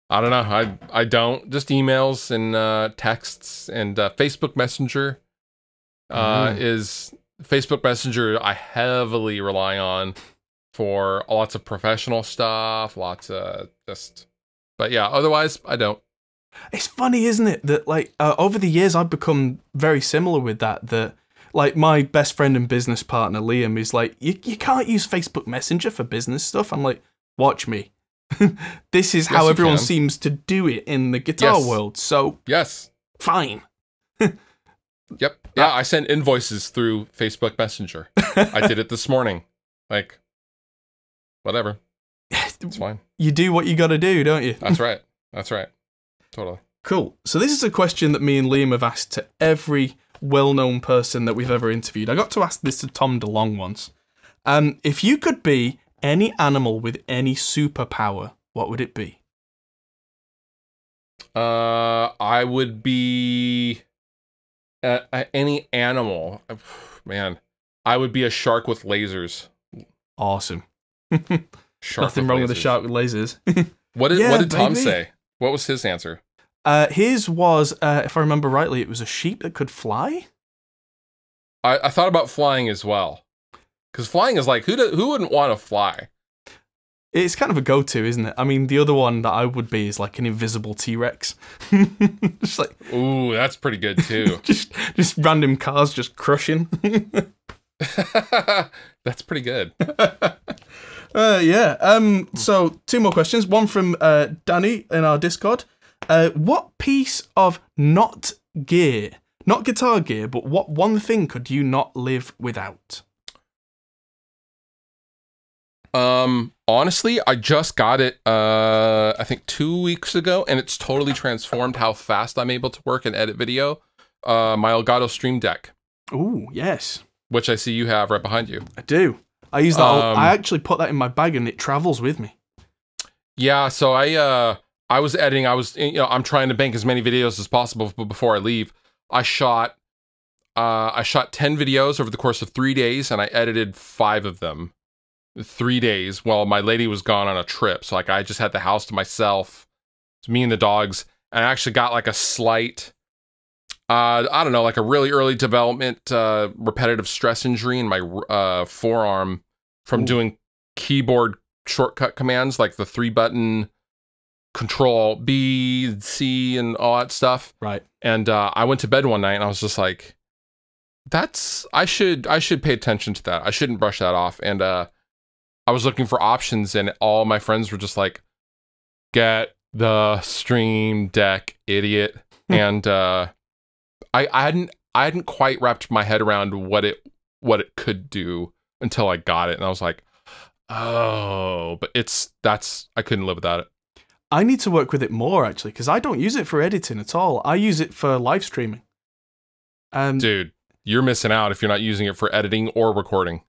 Speaker 2: I don't know. I I don't. Just emails and uh, texts and uh, Facebook Messenger uh,
Speaker 1: Mm.
Speaker 2: is Facebook Messenger. I heavily rely on for lots of professional stuff. Lots of just. But yeah, otherwise I don't.
Speaker 1: It's funny, isn't it, that like uh, over the years I've become very similar with that. That like my best friend and business partner Liam is like, you you can't use Facebook Messenger for business stuff. I'm like, watch me. *laughs* this is how everyone
Speaker 2: can.
Speaker 1: seems to do it in the guitar
Speaker 2: Yes.
Speaker 1: world. So
Speaker 2: Yes.
Speaker 1: fine. *laughs*
Speaker 2: Yep. Yeah, I sent invoices through Facebook Messenger. I did it this morning. Like, whatever. *laughs* It's fine.
Speaker 1: you do what you got to do, don't you?
Speaker 2: That's right. That's right. Totally.
Speaker 1: Cool. So this is a question that me and Liam have asked to every well-known person that we've ever interviewed. I got to ask this to Tom DeLonge once. Um, if you could be any animal with any superpower, what would it be?
Speaker 2: Uh, I would be uh, uh, any animal. *sighs* Man, I would be a shark with lasers.
Speaker 1: Awesome. *laughs*
Speaker 2: Shark
Speaker 1: Nothing
Speaker 2: with
Speaker 1: wrong with a shark with lasers. *laughs*
Speaker 2: What did
Speaker 1: Yeah,
Speaker 2: What did Tom
Speaker 1: baby.
Speaker 2: say? What was his answer?
Speaker 1: uh, his was, uh, if I remember rightly, it was a sheep that could fly.
Speaker 2: I, I thought about flying as well, because flying is like who do, who wouldn't want to fly?
Speaker 1: It's kind of a go-to, isn't it? I mean, the other one that I would be is like an invisible T-Rex. *laughs* just like
Speaker 2: Ooh, that's pretty good too. *laughs*
Speaker 1: just just random cars just crushing. *laughs*
Speaker 2: that's pretty good.
Speaker 1: Uh, yeah. Um. So two more questions. One from uh, Danny in our Discord. Uh, what piece of not gear, not guitar gear, but what one thing could you not live without?
Speaker 2: Um, honestly, I just got it. Uh, I think two weeks ago, and it's totally transformed how fast I'm able to work and edit video. Uh, my Elgato Stream Deck,
Speaker 1: Ooh, yes,
Speaker 2: which I see you have right behind you.
Speaker 1: I do. I use that.
Speaker 2: Um,
Speaker 1: I actually put that in my bag and it travels with me.
Speaker 2: Yeah, so I uh I was editing. I was you know I'm trying to bank as many videos as possible but before I leave. I shot uh I shot 10 videos over the course of 3 days and I edited 5 of them. 3 days while my lady was gone on a trip. So like I just had the house to myself. It's me and the dogs and I actually got like a slight uh I don't know, like a really early development uh repetitive stress injury in my uh forearm from
Speaker 1: Ooh.
Speaker 2: doing keyboard shortcut commands like the three button control B, C, and all that stuff.
Speaker 1: Right.
Speaker 2: And uh, I went to bed one night and I was just like, that's I should I should pay attention to that. I shouldn't brush that off. And uh, I was looking for options and all my friends were just like, get the stream deck, idiot. and uh, I I hadn't I hadn't quite wrapped my head around what it what it could do until I got it, and I was like, oh, but it's that's I couldn't live without it.
Speaker 1: I need to work with it more actually because I don't use it for editing at all. I use it for live streaming. Um,
Speaker 2: Dude, you're missing out if you're not using it for editing or recording.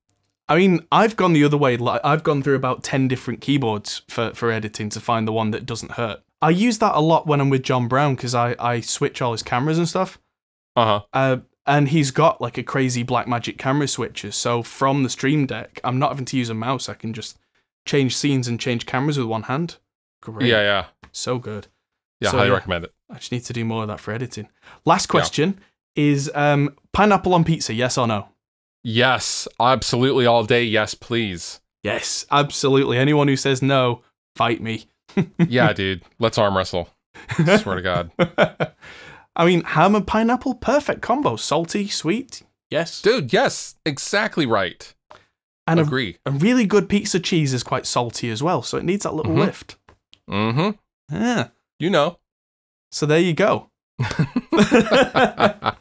Speaker 1: I mean, I've gone the other way. Like, I've gone through about ten different keyboards for for editing to find the one that doesn't hurt. I use that a lot when I'm with John Brown because I I switch all his cameras and stuff.
Speaker 2: Uh huh.
Speaker 1: Uh, and he's got like a crazy Blackmagic camera switcher. So from the Stream Deck, I'm not having to use a mouse. I can just change scenes and change cameras with one hand. Great.
Speaker 2: Yeah, yeah,
Speaker 1: So good.
Speaker 2: yeah.
Speaker 1: So,
Speaker 2: highly
Speaker 1: yeah.
Speaker 2: recommend it.
Speaker 1: I just need to do more of that for editing. Last question is um, pineapple on pizza, yes or no?
Speaker 2: Yes, absolutely all day. Yes, please.
Speaker 1: Yes, absolutely. Anyone who says no, fight me. *laughs*
Speaker 2: Yeah, dude. Let's arm wrestle. Swear to God, *laughs*
Speaker 1: I mean, ham and pineapple, perfect combo. Salty, sweet, yes.
Speaker 2: dude. Yes, exactly right.
Speaker 1: And
Speaker 2: Agree.
Speaker 1: a really good pizza cheese is quite salty as well, so it needs that little
Speaker 2: Mhm.
Speaker 1: lift.
Speaker 2: Mm-hmm.
Speaker 1: Yeah.
Speaker 2: You know.
Speaker 1: So there you go. *laughs*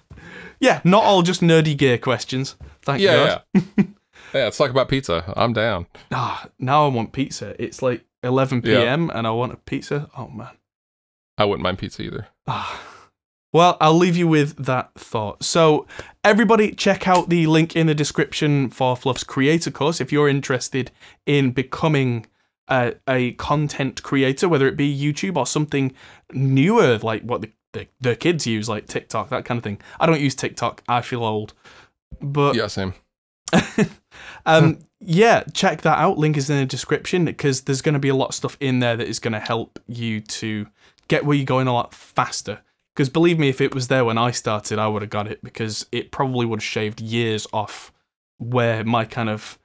Speaker 1: yeah, not all just nerdy gear questions. Thank
Speaker 2: Yeah,
Speaker 1: God.
Speaker 2: yeah. *laughs* yeah. Let's talk about pizza. I'm down.
Speaker 1: Ah, now I want pizza. It's like 11
Speaker 2: Yeah.
Speaker 1: p.m. and I want a pizza. Oh man.
Speaker 2: I wouldn't mind pizza either.
Speaker 1: Ah, Well, I'll leave you with that thought. So, everybody, check out the link in the description for Fluff's creator course if you're interested in becoming a, a content creator, whether it be YouTube or something newer, like what the, the, the kids use, like TikTok, that kind of thing. I don't use TikTok. I feel old. But
Speaker 2: Yeah, same. *laughs*
Speaker 1: um, yeah, check that out. Link is in the description because there's going to be a lot of stuff in there that is going to help you to get where you're going a lot faster. Because believe me, if it was there when I started, I would have got it because it probably would have shaved years off where my kind of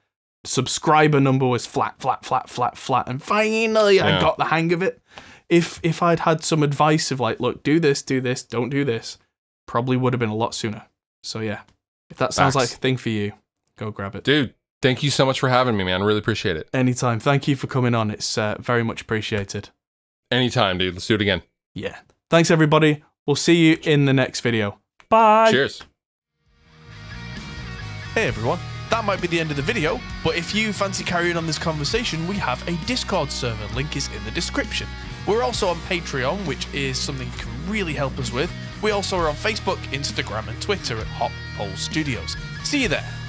Speaker 1: subscriber number was flat, flat, flat, flat, flat, and finally I got the hang of it. If if I'd had some advice of like, look, do this, do this, don't do this, probably would have been a lot sooner. So yeah, if that sounds
Speaker 2: Facts.
Speaker 1: like a thing for you, go grab it.
Speaker 2: Dude, thank you so much for having me, man. Really appreciate it.
Speaker 1: Anytime. Thank you for coming on. It's uh, very much appreciated.
Speaker 2: Anytime, dude. Let's do it again.
Speaker 1: Yeah. Thanks, everybody. We'll see you in the next video. Bye.
Speaker 2: Cheers.
Speaker 3: Hey everyone, that might be the end of the video, but if you fancy carrying on this conversation, we have a Discord server, link is in the description. We're also on Patreon, which is something you can really help us with. We also are on Facebook, Instagram, and Twitter at Hop Pole Studios. See you there.